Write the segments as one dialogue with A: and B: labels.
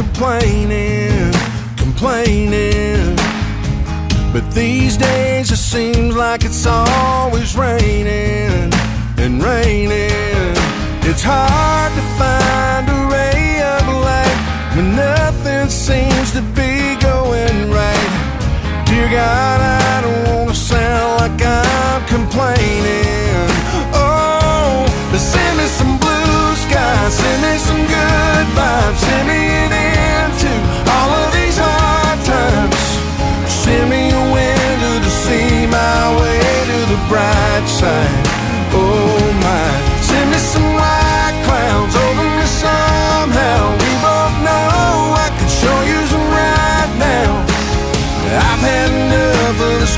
A: complaining, complaining. But these days it seems like it's always raining and raining. It's hard to find a ray of light when nothing seems to be going right. Dear God,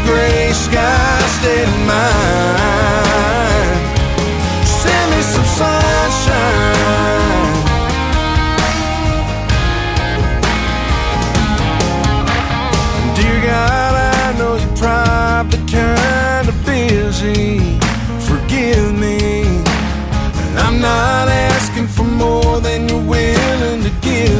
A: gray sky state of mind. Send me some sunshine. Dear God, I know you're probably kind of busy. Forgive me. I'm not asking for more than you're willing to give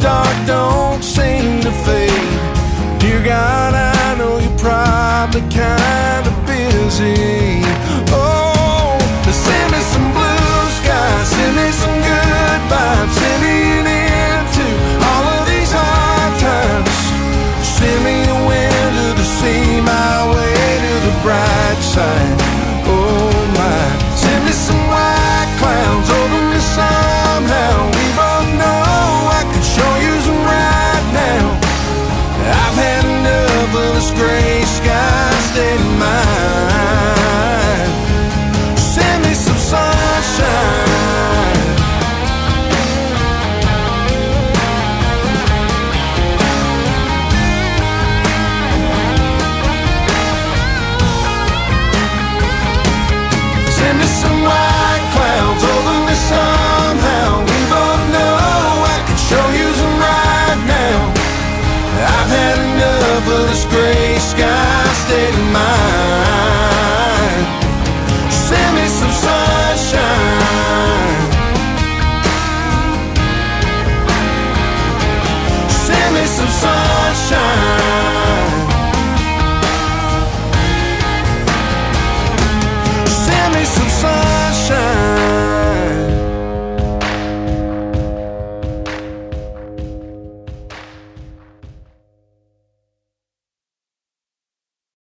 A: dark don't seem to fade. Dear God, I know you're probably kind this gray sky of mind. Send me some sunshine. Send me some